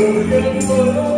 Oh, yeah.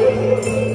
Música